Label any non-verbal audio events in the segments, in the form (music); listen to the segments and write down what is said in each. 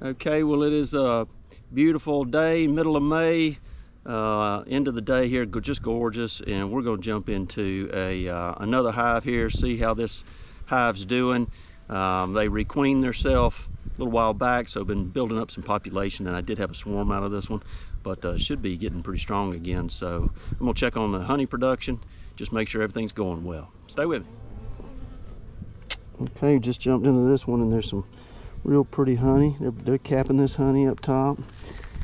Okay, well it is a beautiful day, middle of May, uh, end of the day here, just gorgeous, and we're going to jump into a uh, another hive here, see how this hive's doing. Um, they requeened themselves a little while back, so been building up some population, and I did have a swarm out of this one, but uh, should be getting pretty strong again. So I'm gonna check on the honey production, just make sure everything's going well. Stay with me. Okay, just jumped into this one, and there's some real pretty honey. They're, they're capping this honey up top.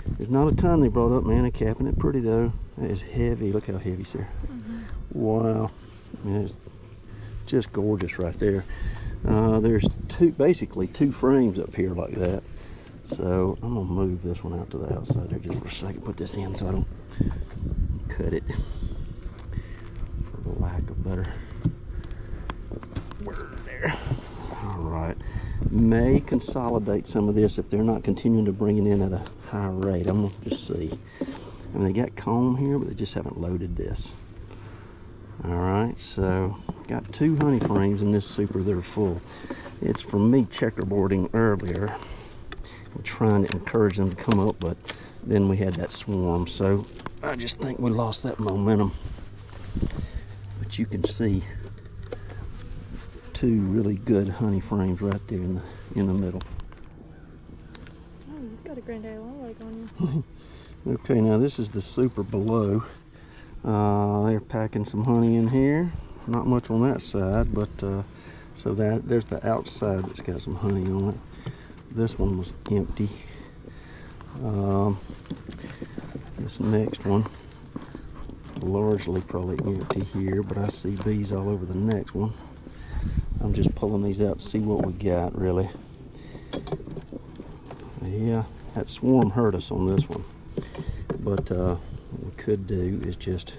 There's not a ton they brought up, man. They're capping it pretty though. That is heavy. Look how heavy, sir. Mm -hmm. Wow. It's just gorgeous right there. Uh, there's two, basically two frames up here like that. So I'm gonna move this one out to the outside there just for a second. Put this in so I don't cut it for the lack of better word there. All right, may consolidate some of this if they're not continuing to bring it in at a high rate. I'm gonna just see. I mean, they got comb here, but they just haven't loaded this. All right, so got two honey frames in this super that are full. It's from me checkerboarding earlier. I'm trying to encourage them to come up, but then we had that swarm. So I just think we lost that momentum. But you can see two really good honey frames right there in the in the middle. Oh, you've got a on you. (laughs) okay, now this is the super below. Uh, they're packing some honey in here. Not much on that side, but uh, so that there's the outside that's got some honey on it. This one was empty. Um, this next one, largely probably empty here, but I see bees all over the next one. I'm just pulling these out to see what we got, really. Yeah, that swarm hurt us on this one. But uh, what we could do is just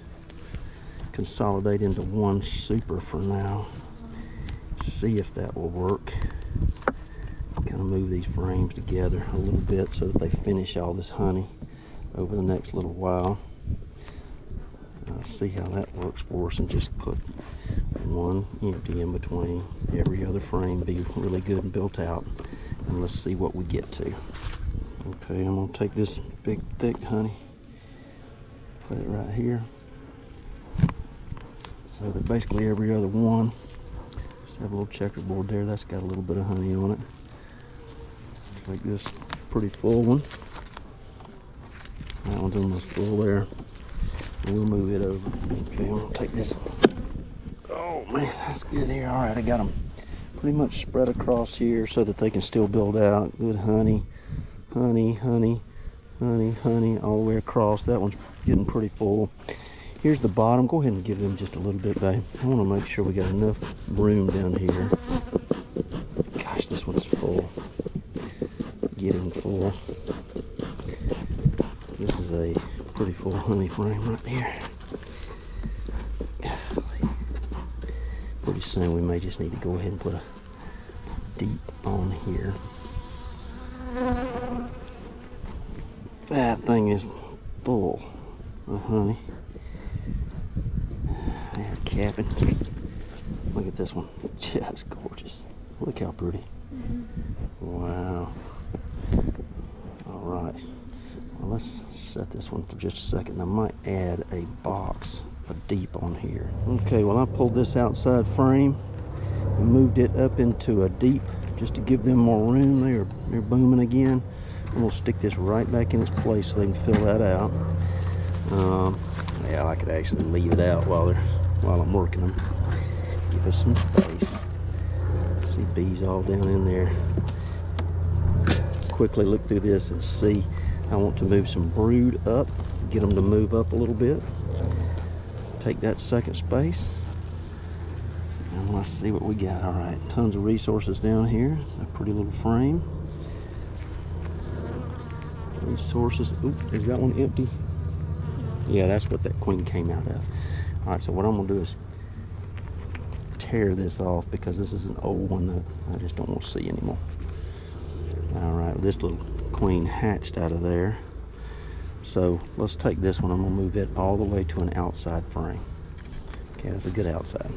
consolidate into one super for now. See if that will work. Kind of move these frames together a little bit so that they finish all this honey over the next little while. Uh, see how that works for us and just put one empty in between. Every other frame be really good and built out. And let's see what we get to. Okay I'm gonna take this big thick honey put it right here. So that basically every other one just have a little checkerboard there. That's got a little bit of honey on it. Like this pretty full one. That one's almost full there. We'll move it over. Okay I'm gonna take this man that's good. Here all right I got them pretty much spread across here so that they can still build out. Good honey honey honey honey honey all the way across. That one's getting pretty full. Here's the bottom. Go ahead and give them just a little bit babe. I want to make sure we got enough room down here. Gosh this one's full. Getting full. This is a pretty full honey frame right here pretty soon we may just need to go ahead and put a deep on here that thing is full of honey. They're capping. Look at this one. Just gorgeous. Look how pretty. Mm -hmm. Wow. All right. Well, let's set this one for just a second. I might add a box, deep on here. Okay, well, I pulled this outside frame and moved it up into a deep just to give them more room. They're, they're booming again. And we'll stick this right back in its place so they can fill that out. Um, yeah, I could actually leave it out while they're while I'm working them. Give us some space. See bees all down in there. Quickly look through this and see. I want to move some brood up, get them to move up a little bit. Take that second space. And let's see what we got. All right, tons of resources down here. A pretty little frame. Resources. Oop, there's got one empty. Yeah, that's what that queen came out of. All right, so what I'm gonna do is tear this off because this is an old one that I just don't want to see anymore. All right, this little queen hatched out of there. So let's take this one. I'm gonna move it all the way to an outside frame. Okay, that's a good outside.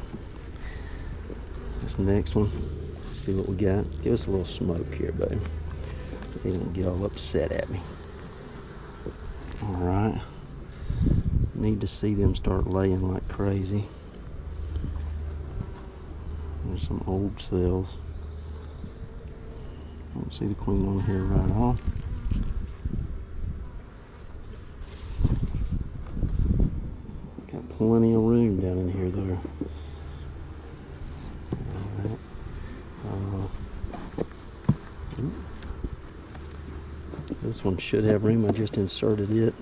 This next one, see what we got. Give us a little smoke here, babe. They don't get all upset at me. All right. Need to see them start laying like crazy. There's some old cells. Don't see the queen on here right off. Got plenty of room down in here there. Alright. Uh, oop. This one should have room. I just inserted it.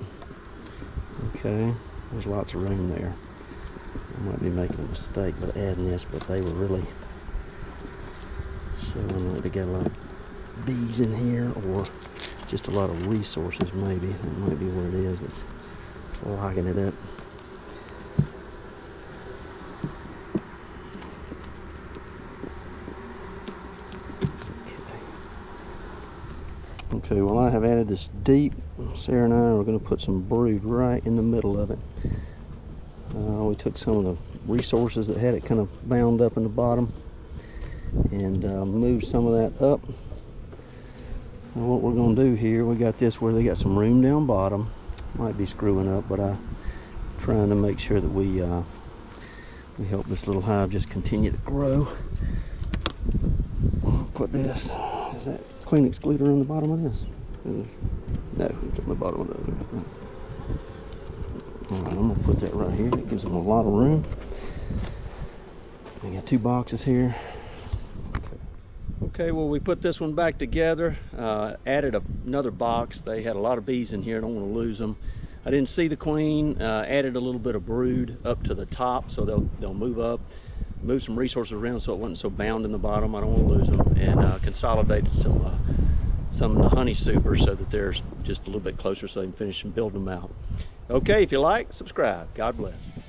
Okay. There's lots of room there. I might be making a mistake by adding this, but they were really showing like they got a lot of bees in here or just a lot of resources maybe. That might be what it is that's locking it up. Okay. Okay, well I have added this deep. Sarah and I are going to put some brood right in the middle of it. Uh, we took some of the resources that had it kind of bound up in the bottom and uh, moved some of that up. And what we're going to do here, we got this where they got some room down bottom. Might be screwing up, but I'm trying to make sure that we uh, we help this little hive just continue to grow. Put this. Is that queen excluder on the bottom of this? No, on the bottom of the other. All right, I'm gonna put that right here. It gives them a lot of room. We got two boxes here. Okay, well, we put this one back together, uh, added a, another box. They had a lot of bees in here. I don't want to lose them. I didn't see the queen. Uh, added a little bit of brood up to the top, so they'll they'll move up. Move some resources around so it wasn't so bound in the bottom. I don't want to lose them. And uh, consolidated some uh, some of the honey supers so that they're just a little bit closer so they can finish and build them out. Okay, if you like, subscribe. God bless.